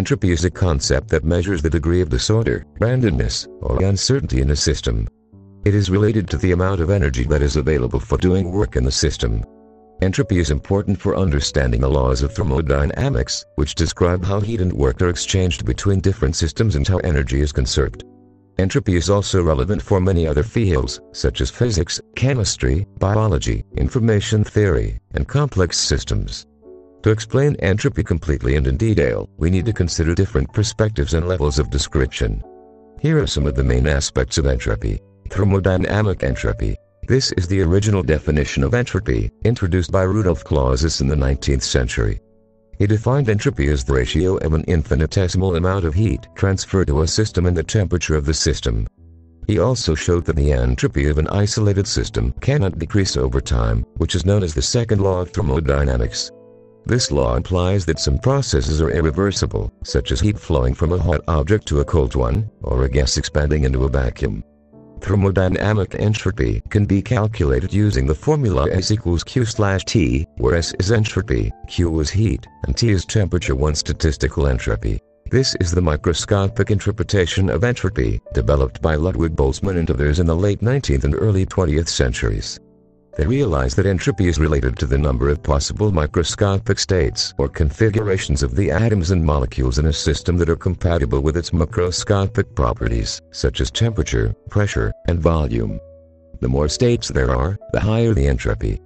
Entropy is a concept that measures the degree of disorder, randomness, or uncertainty in a system. It is related to the amount of energy that is available for doing work in the system. Entropy is important for understanding the laws of thermodynamics, which describe how heat and work are exchanged between different systems and how energy is conserved. Entropy is also relevant for many other fields, such as physics, chemistry, biology, information theory, and complex systems. To explain entropy completely and in detail, we need to consider different perspectives and levels of description. Here are some of the main aspects of entropy. Thermodynamic entropy, this is the original definition of entropy, introduced by Rudolf Clausius in the 19th century. He defined entropy as the ratio of an infinitesimal amount of heat transferred to a system and the temperature of the system. He also showed that the entropy of an isolated system cannot decrease over time, which is known as the second law of thermodynamics. This law implies that some processes are irreversible, such as heat flowing from a hot object to a cold one, or a gas expanding into a vacuum. Thermodynamic entropy can be calculated using the formula S equals Q slash T, where S is entropy, Q is heat, and T is temperature. One statistical entropy. This is the microscopic interpretation of entropy, developed by Ludwig Boltzmann and others in the late 19th and early 20th centuries. They realize that entropy is related to the number of possible microscopic states or configurations of the atoms and molecules in a system that are compatible with its macroscopic properties, such as temperature, pressure, and volume. The more states there are, the higher the entropy.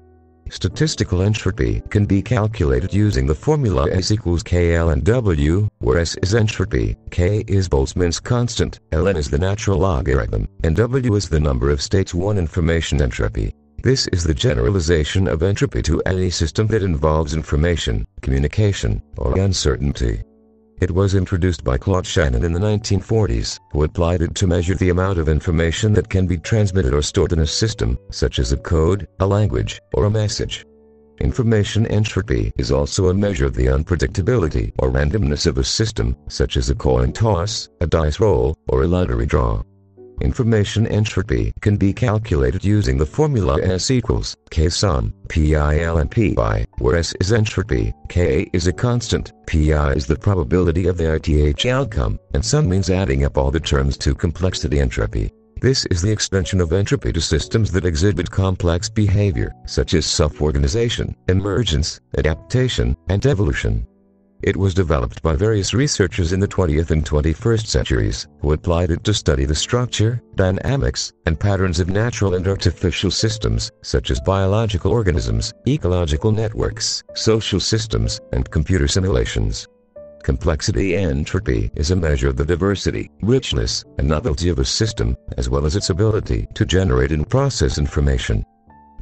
Statistical entropy can be calculated using the formula S equals KL and W, where S is entropy, K is Boltzmann's constant, Ln is the natural logarithm, and W is the number of states 1 information entropy. This is the generalization of entropy to any system that involves information, communication, or uncertainty. It was introduced by Claude Shannon in the 1940s, who applied it to measure the amount of information that can be transmitted or stored in a system, such as a code, a language, or a message. Information entropy is also a measure of the unpredictability or randomness of a system, such as a coin toss, a dice roll, or a lottery draw. Information entropy can be calculated using the formula S equals K sum, PIL and PI, where S is entropy, K is a constant, PI is the probability of the ITH outcome, and sum means adding up all the terms to complexity entropy. This is the extension of entropy to systems that exhibit complex behavior, such as self-organization, emergence, adaptation, and evolution. It was developed by various researchers in the 20th and 21st centuries, who applied it to study the structure, dynamics, and patterns of natural and artificial systems, such as biological organisms, ecological networks, social systems, and computer simulations. Complexity entropy is a measure of the diversity, richness, and novelty of a system, as well as its ability to generate and process information.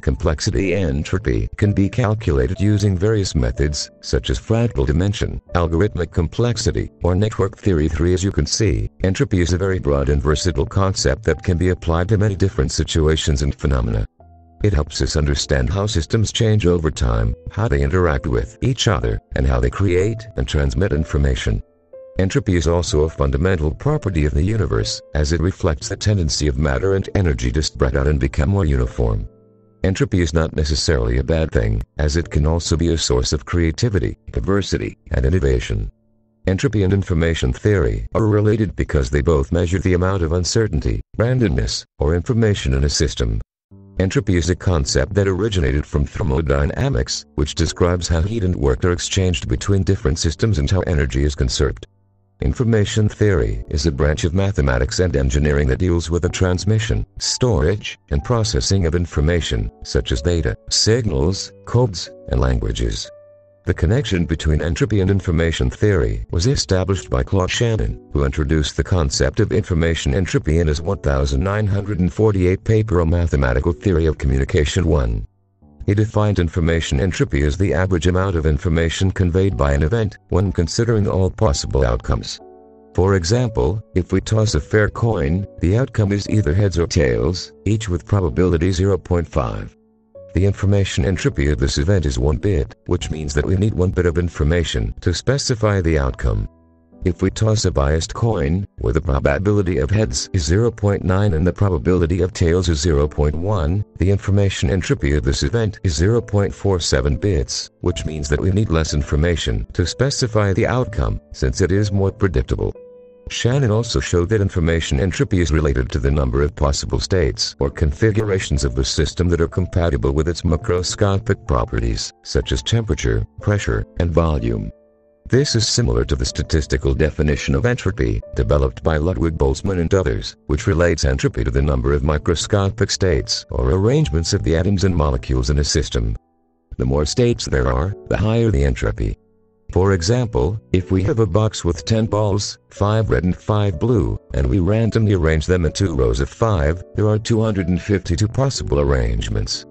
Complexity entropy can be calculated using various methods, such as fractal dimension, algorithmic complexity, or network theory 3 as you can see, entropy is a very broad and versatile concept that can be applied to many different situations and phenomena. It helps us understand how systems change over time, how they interact with each other, and how they create and transmit information. Entropy is also a fundamental property of the universe, as it reflects the tendency of matter and energy to spread out and become more uniform. Entropy is not necessarily a bad thing, as it can also be a source of creativity, diversity, and innovation. Entropy and information theory are related because they both measure the amount of uncertainty, randomness, or information in a system. Entropy is a concept that originated from thermodynamics, which describes how heat and work are exchanged between different systems and how energy is conserved. Information theory is a branch of mathematics and engineering that deals with the transmission, storage, and processing of information, such as data, signals, codes, and languages. The connection between entropy and information theory was established by Claude Shannon, who introduced the concept of information entropy in his 1948 paper on mathematical theory of communication 1. He defined information entropy as the average amount of information conveyed by an event when considering all possible outcomes. For example, if we toss a fair coin, the outcome is either heads or tails, each with probability 0.5. The information entropy of this event is 1 bit, which means that we need 1 bit of information to specify the outcome. If we toss a biased coin, where the probability of heads is 0.9 and the probability of tails is 0.1, the information entropy of this event is 0.47 bits, which means that we need less information to specify the outcome, since it is more predictable. Shannon also showed that information entropy is related to the number of possible states or configurations of the system that are compatible with its macroscopic properties, such as temperature, pressure, and volume. This is similar to the statistical definition of entropy, developed by Ludwig Boltzmann and others, which relates entropy to the number of microscopic states or arrangements of the atoms and molecules in a system. The more states there are, the higher the entropy. For example, if we have a box with 10 balls, 5 red and 5 blue, and we randomly arrange them in two rows of 5, there are 252 possible arrangements.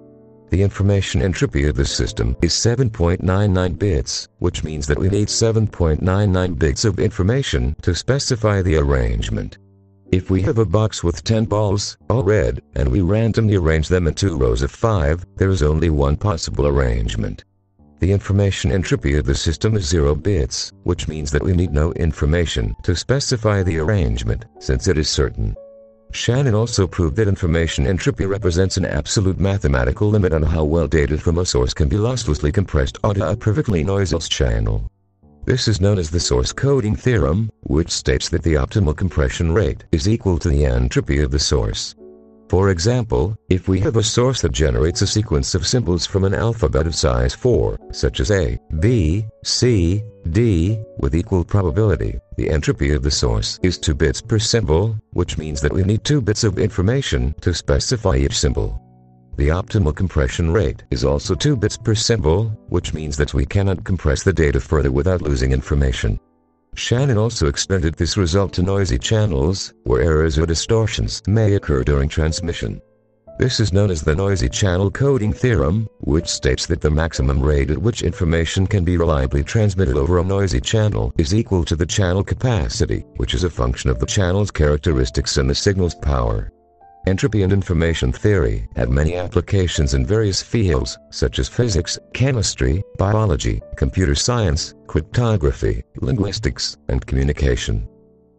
The information entropy of the system is 7.99 bits, which means that we need 7.99 bits of information to specify the arrangement. If we have a box with 10 balls, all red, and we randomly arrange them in two rows of 5, there is only one possible arrangement. The information entropy of the system is 0 bits, which means that we need no information to specify the arrangement, since it is certain. Shannon also proved that information entropy represents an absolute mathematical limit on how well data from a source can be losslessly compressed onto a perfectly noiseless channel. This is known as the source coding theorem, which states that the optimal compression rate is equal to the entropy of the source. For example, if we have a source that generates a sequence of symbols from an alphabet of size 4, such as A, B, C, D, with equal probability, the entropy of the source is 2 bits per symbol, which means that we need 2 bits of information to specify each symbol. The optimal compression rate is also 2 bits per symbol, which means that we cannot compress the data further without losing information. Shannon also extended this result to noisy channels, where errors or distortions may occur during transmission. This is known as the noisy channel coding theorem, which states that the maximum rate at which information can be reliably transmitted over a noisy channel is equal to the channel capacity, which is a function of the channel's characteristics and the signal's power. Entropy and information theory have many applications in various fields, such as physics, chemistry, biology, computer science, cryptography, linguistics, and communication.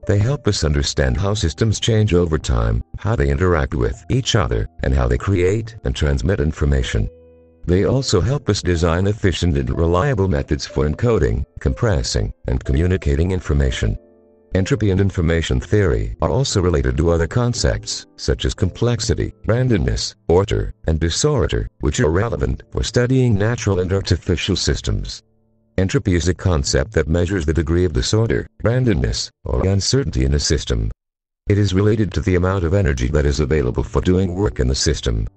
They help us understand how systems change over time, how they interact with each other, and how they create and transmit information. They also help us design efficient and reliable methods for encoding, compressing, and communicating information. Entropy and information theory are also related to other concepts, such as complexity, randomness, order, and disorder, which are relevant for studying natural and artificial systems. Entropy is a concept that measures the degree of disorder, randomness, or uncertainty in a system. It is related to the amount of energy that is available for doing work in the system.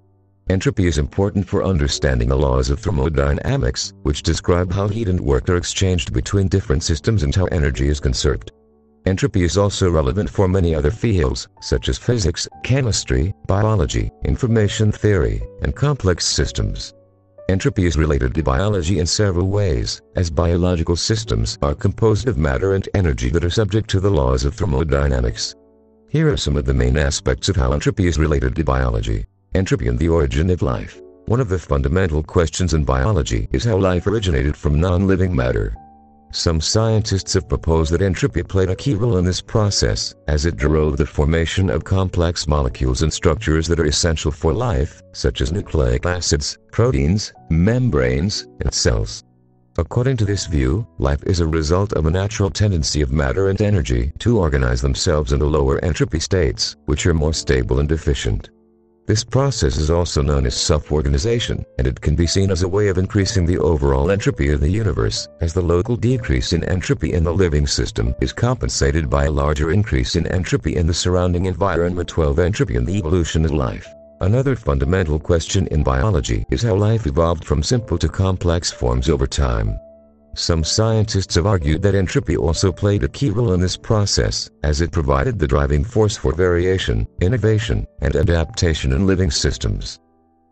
Entropy is important for understanding the laws of thermodynamics, which describe how heat and work are exchanged between different systems and how energy is conserved. Entropy is also relevant for many other fields, such as physics, chemistry, biology, information theory, and complex systems. Entropy is related to biology in several ways, as biological systems are composed of matter and energy that are subject to the laws of thermodynamics. Here are some of the main aspects of how entropy is related to biology. Entropy and the origin of life. One of the fundamental questions in biology is how life originated from non-living matter. Some scientists have proposed that entropy played a key role in this process, as it drove the formation of complex molecules and structures that are essential for life, such as nucleic acids, proteins, membranes, and cells. According to this view, life is a result of a natural tendency of matter and energy to organize themselves into lower entropy states, which are more stable and efficient. This process is also known as self-organization, and it can be seen as a way of increasing the overall entropy of the universe, as the local decrease in entropy in the living system is compensated by a larger increase in entropy in the surrounding environment 12 entropy in the evolution of life. Another fundamental question in biology is how life evolved from simple to complex forms over time. Some scientists have argued that entropy also played a key role in this process, as it provided the driving force for variation, innovation, and adaptation in living systems.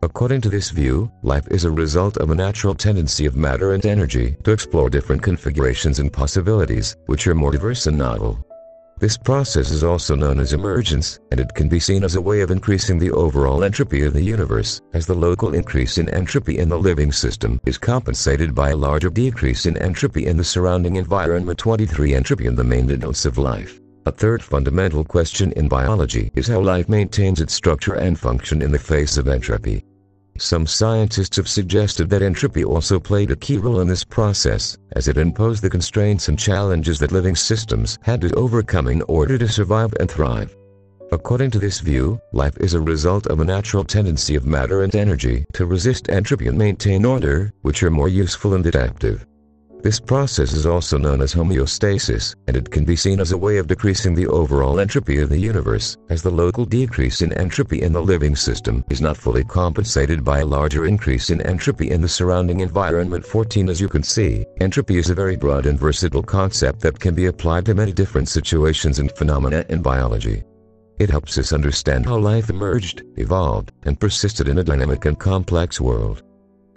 According to this view, life is a result of a natural tendency of matter and energy to explore different configurations and possibilities, which are more diverse and novel. This process is also known as emergence, and it can be seen as a way of increasing the overall entropy of the universe, as the local increase in entropy in the living system is compensated by a larger decrease in entropy in the surrounding environment 23 entropy in the maintenance of life. A third fundamental question in biology is how life maintains its structure and function in the face of entropy. Some scientists have suggested that entropy also played a key role in this process, as it imposed the constraints and challenges that living systems had to overcome in order to survive and thrive. According to this view, life is a result of a natural tendency of matter and energy to resist entropy and maintain order, which are more useful and adaptive. This process is also known as homeostasis, and it can be seen as a way of decreasing the overall entropy of the universe, as the local decrease in entropy in the living system is not fully compensated by a larger increase in entropy in the surrounding environment 14 As you can see, entropy is a very broad and versatile concept that can be applied to many different situations and phenomena in biology. It helps us understand how life emerged, evolved, and persisted in a dynamic and complex world.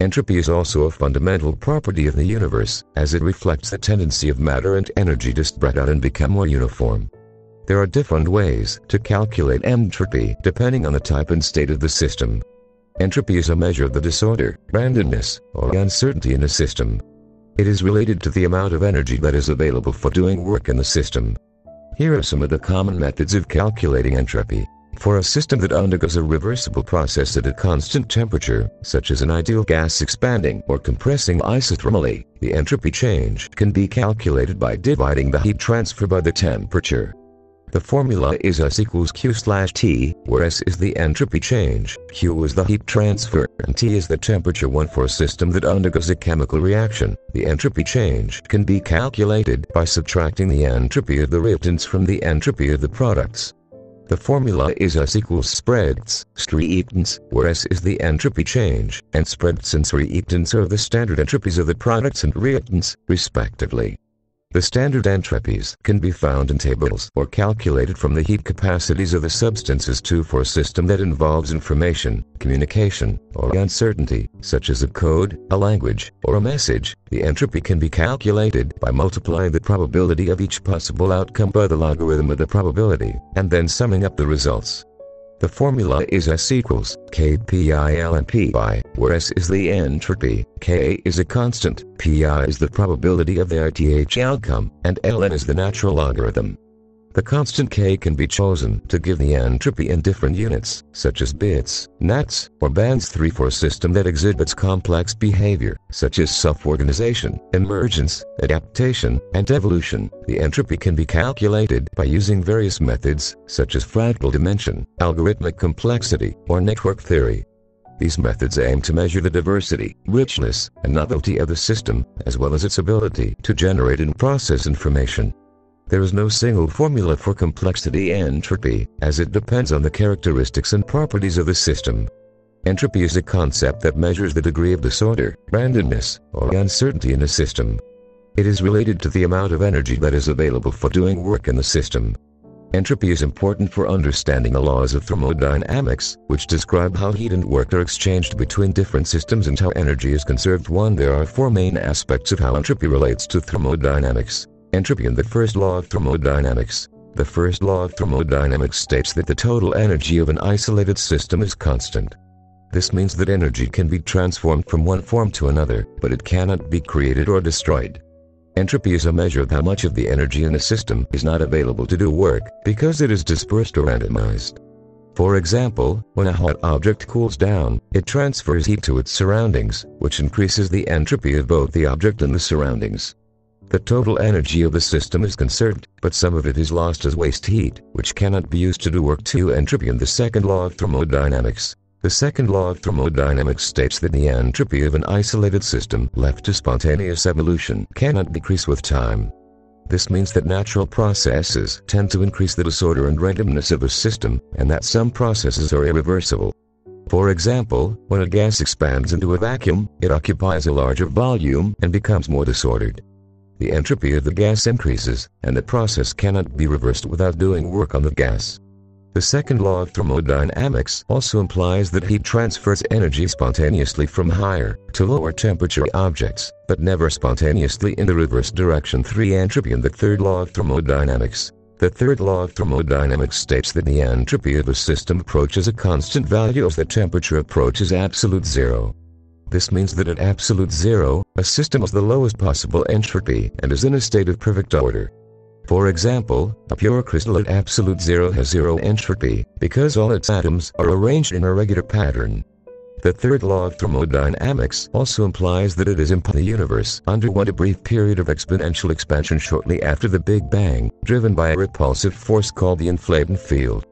Entropy is also a fundamental property of the universe, as it reflects the tendency of matter and energy to spread out and become more uniform. There are different ways to calculate entropy depending on the type and state of the system. Entropy is a measure of the disorder, randomness, or uncertainty in a system. It is related to the amount of energy that is available for doing work in the system. Here are some of the common methods of calculating entropy. For a system that undergoes a reversible process at a constant temperature, such as an ideal gas expanding or compressing isothermally, the entropy change can be calculated by dividing the heat transfer by the temperature. The formula is S equals Q slash T, where S is the entropy change, Q is the heat transfer, and T is the temperature one for a system that undergoes a chemical reaction. The entropy change can be calculated by subtracting the entropy of the reactants from the entropy of the products. The formula is S equals spreads, reactants, where S is the entropy change, and spreads and reactants are the standard entropies of the products and reactants, respectively. The standard entropies can be found in tables or calculated from the heat capacities of the substances too for a system that involves information, communication, or uncertainty, such as a code, a language, or a message. The entropy can be calculated by multiplying the probability of each possible outcome by the logarithm of the probability, and then summing up the results. The formula is S equals KPIL and PI, where S is the entropy, K is a constant, PI is the probability of the ITH outcome, and ln is the natural logarithm. The constant k can be chosen to give the entropy in different units, such as bits, nats, or bans 3 for a system that exhibits complex behavior, such as self-organization, emergence, adaptation, and evolution. The entropy can be calculated by using various methods, such as fractal dimension, algorithmic complexity, or network theory. These methods aim to measure the diversity, richness, and novelty of the system, as well as its ability to generate and process information. There is no single formula for complexity and entropy, as it depends on the characteristics and properties of the system. Entropy is a concept that measures the degree of disorder, randomness, or uncertainty in a system. It is related to the amount of energy that is available for doing work in the system. Entropy is important for understanding the laws of thermodynamics, which describe how heat and work are exchanged between different systems and how energy is conserved. 1. There are four main aspects of how entropy relates to thermodynamics. Entropy and the first law of thermodynamics. The first law of thermodynamics states that the total energy of an isolated system is constant. This means that energy can be transformed from one form to another, but it cannot be created or destroyed. Entropy is a measure of how much of the energy in a system is not available to do work, because it is dispersed or randomized. For example, when a hot object cools down, it transfers heat to its surroundings, which increases the entropy of both the object and the surroundings. The total energy of the system is conserved, but some of it is lost as waste heat, which cannot be used to do work 2 entropy and the second law of thermodynamics. The second law of thermodynamics states that the entropy of an isolated system left to spontaneous evolution cannot decrease with time. This means that natural processes tend to increase the disorder and randomness of a system, and that some processes are irreversible. For example, when a gas expands into a vacuum, it occupies a larger volume and becomes more disordered the entropy of the gas increases, and the process cannot be reversed without doing work on the gas. The second law of thermodynamics also implies that heat transfers energy spontaneously from higher to lower temperature objects, but never spontaneously in the reverse direction 3 entropy and the third law of thermodynamics The third law of thermodynamics states that the entropy of a system approaches a constant value as the temperature approaches absolute zero. This means that at absolute zero, a system has the lowest possible entropy and is in a state of perfect order. For example, a pure crystal at absolute zero has zero entropy, because all its atoms are arranged in a regular pattern. The third law of thermodynamics also implies that it is impossible the universe underwent a brief period of exponential expansion shortly after the Big Bang, driven by a repulsive force called the inflaton field.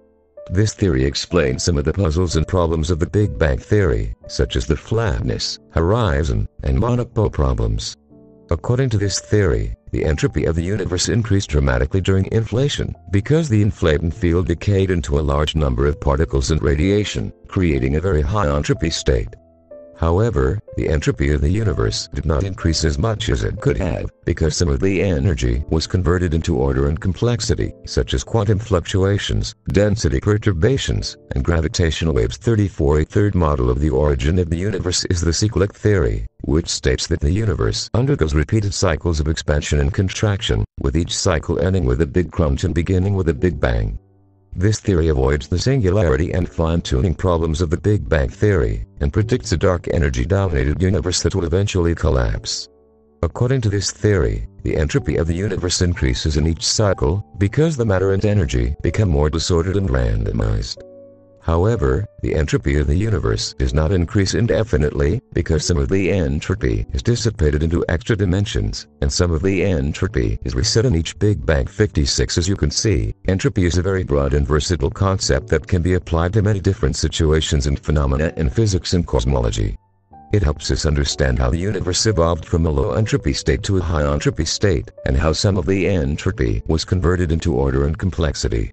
This theory explains some of the puzzles and problems of the Big Bang theory, such as the flatness, horizon, and monopole problems. According to this theory, the entropy of the universe increased dramatically during inflation because the inflaton field decayed into a large number of particles and radiation, creating a very high entropy state. However, the entropy of the universe did not increase as much as it could have, because some of the energy was converted into order and complexity, such as quantum fluctuations, density perturbations, and gravitational waves. 34 A third model of the origin of the universe is the cyclic theory, which states that the universe undergoes repeated cycles of expansion and contraction, with each cycle ending with a big crunch and beginning with a big bang. This theory avoids the singularity and fine-tuning problems of the Big Bang theory, and predicts a dark energy-dominated universe that will eventually collapse. According to this theory, the entropy of the universe increases in each cycle, because the matter and energy become more disordered and randomized. However, the entropy of the universe does not increase indefinitely, because some of the entropy is dissipated into extra dimensions, and some of the entropy is reset in each Big Bang 56 as you can see. Entropy is a very broad and versatile concept that can be applied to many different situations and phenomena in physics and cosmology. It helps us understand how the universe evolved from a low entropy state to a high entropy state, and how some of the entropy was converted into order and complexity.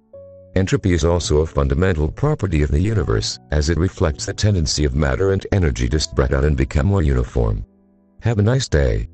Entropy is also a fundamental property of the universe, as it reflects the tendency of matter and energy to spread out and become more uniform. Have a nice day.